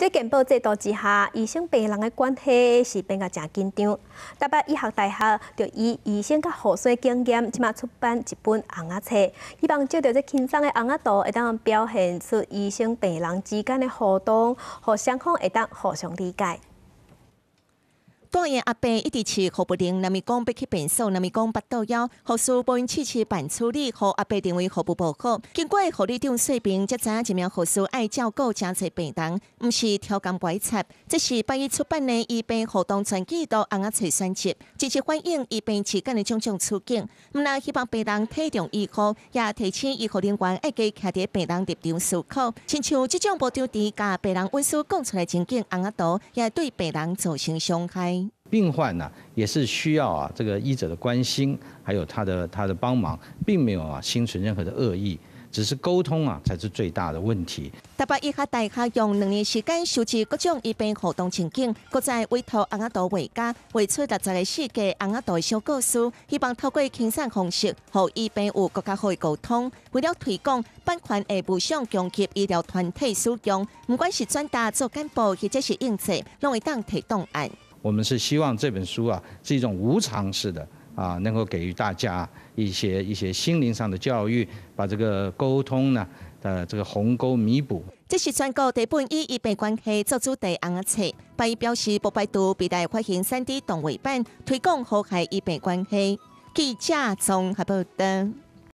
在健保制度之下，医生病人的关系是变得真紧张。台北医学大学就以医生甲护士经验，即马出版一本红仔册，希望借着这轻松的红仔图，会当表现出医生病人之间的互动，互双方会当互相理解。大爷阿伯一直饲何不灵，南咪讲要去变数，南咪讲八道腰，护士不因次次办处理，和阿伯认为何不不好。经过护理长说明，才知影一名护士爱照顾真侪病人，毋是挑工摆插。这是八一出版的医病活动传记到红阿翠选集，积极反映医病期间的种种处境。毋但希望病人体重医护，也提醒医护人员爱加徛伫病人立场思考。亲像即种无张地甲病人温书讲出来情景，红阿图也对病人造成伤害。病患呢，也是需要啊这个医者的关心，还有他的他的帮忙，并没有啊心存任何的恶意，只是沟通啊才是最大的问题。台北医学大学用两年时间收集各种医病活动情景，搁在委托红阿道画家画出六十个世界红阿道的小故事，希望透过轻松方式，和医病有更加好的沟通。为了推广版权的无上供给医疗团体使用，不管是转达做干部或者是应酬，拢会当提档案。我们是希望这本书啊是一种无偿式的啊，能够给予大家一些一些心灵上的教育，把这个沟通呢的这个鸿沟弥补。这是全国第一本以医病关系做主题红册，白伊表示不排除必待发行三 D 动画版，推广和谐医病关系。记者综合报道。